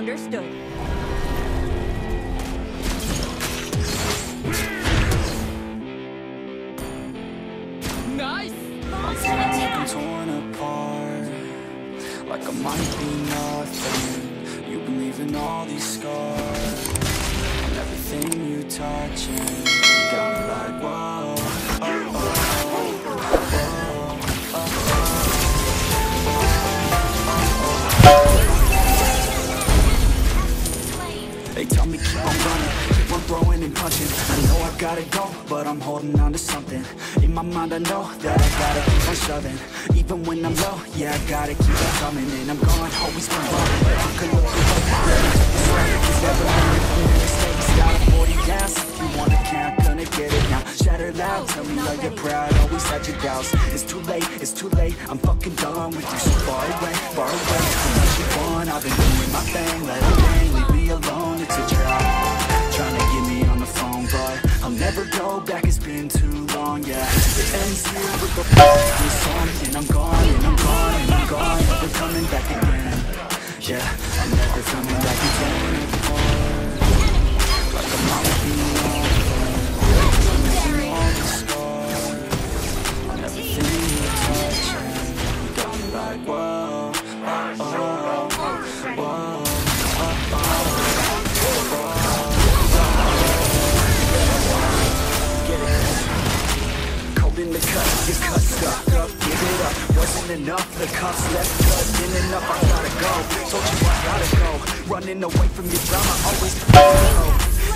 Understood. Nice! I'm torn apart Like I might be nothing You've all these scars And everything you touch got like, whoa tell me keep on running, keep on throwing and punching I know I gotta go, but I'm holding on to something. In my mind I know that I gotta keep on shoving. Even when I'm low, yeah I gotta keep on coming. And I'm gone, always been running. I could look away, never learning mistakes Got a 40 gas, you wanna count, gonna get it now. Shatter loud, tell me are you proud, always had your doubts It's too late, it's too late, I'm fucking done with you. So far away, far away, from what you want I've been doing my thing, let it rain, alone, it's a drought Trying to get me on the phone, but I'll never go back, it's been too long, yeah. It ends here with the song And I'm gone, and I'm gone, and I'm gone Never coming back again, yeah I'm never coming back again. Like I'm on enough, the cuffs left cut In and up, I gotta go, told you I gotta go. Running away from your drama, always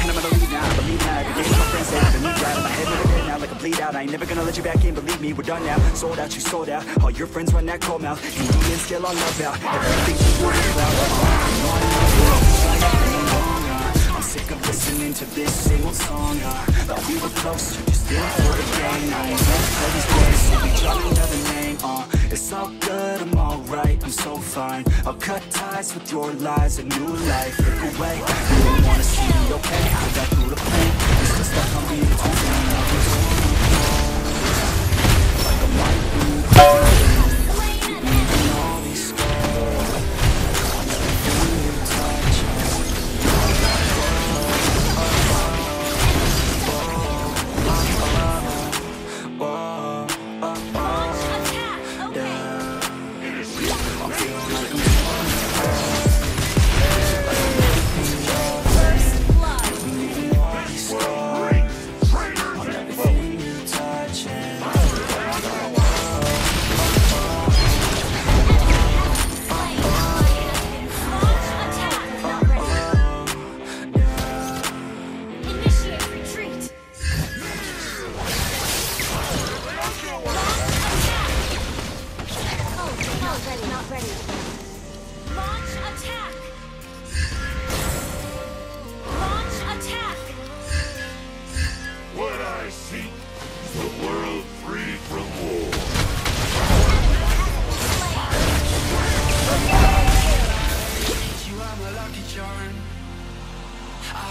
And I'm gonna leave now, believe now. Every day my friends say, I've been moved out My head never dead now, like a bleed out. I ain't never gonna let you back in, believe me, we're done now. Sold out, you sold out, all your friends run that cold mouth. The end still all love out. Everything you is loud I'm sick of listening to this same old song uh, Thought we were close, you just didn't for the game I ain't never play these games, so we drop another name uh, It's all good, I'm alright, I'm so fine. I'll cut ties with your lies, a new life, look away You don't wanna see me okay, I got through the pain. It's just like I'm being torn. Like I might be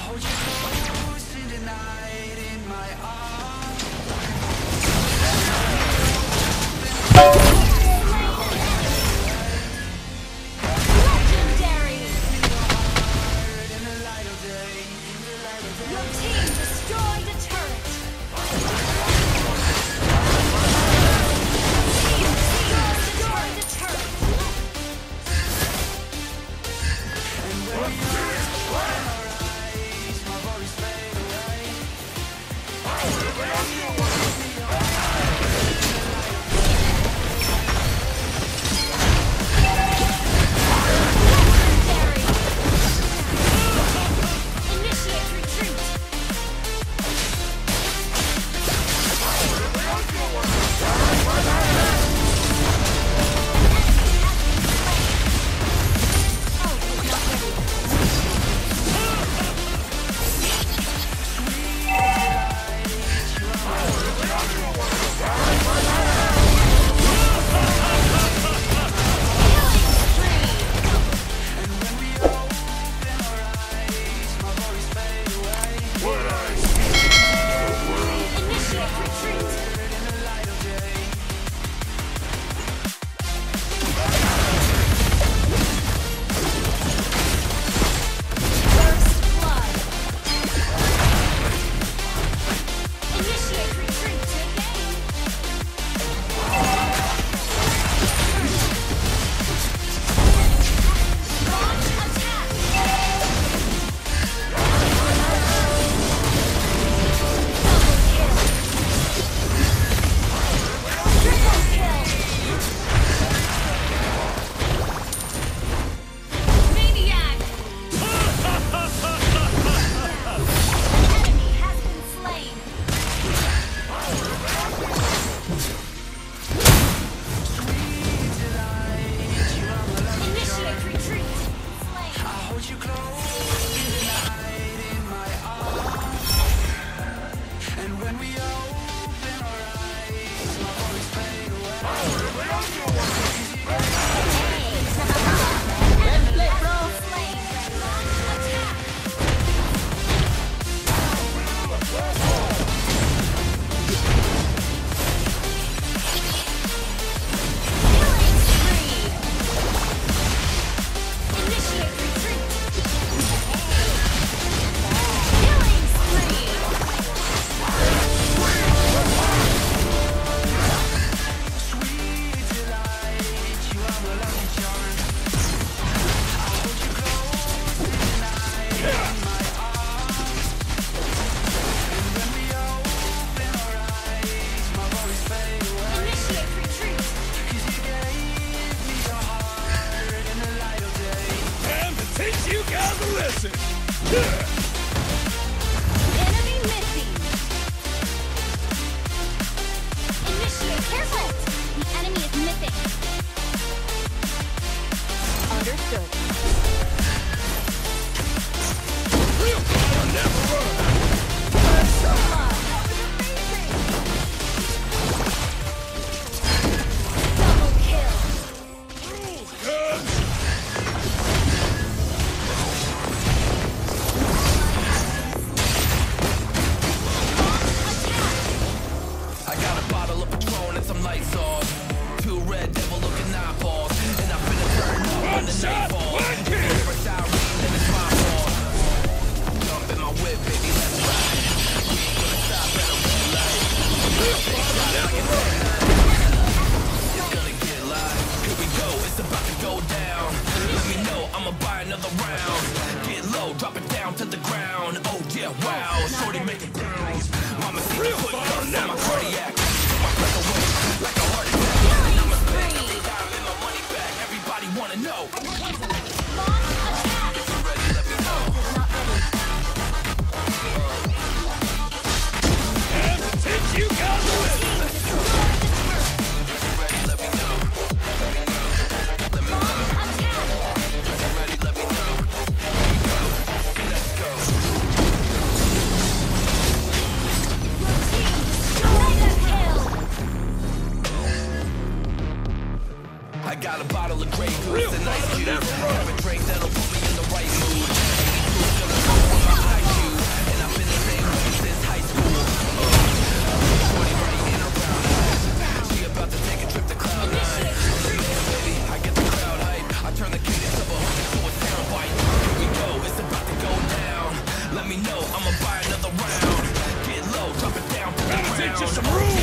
hold you close in the night in my arms. to some rules!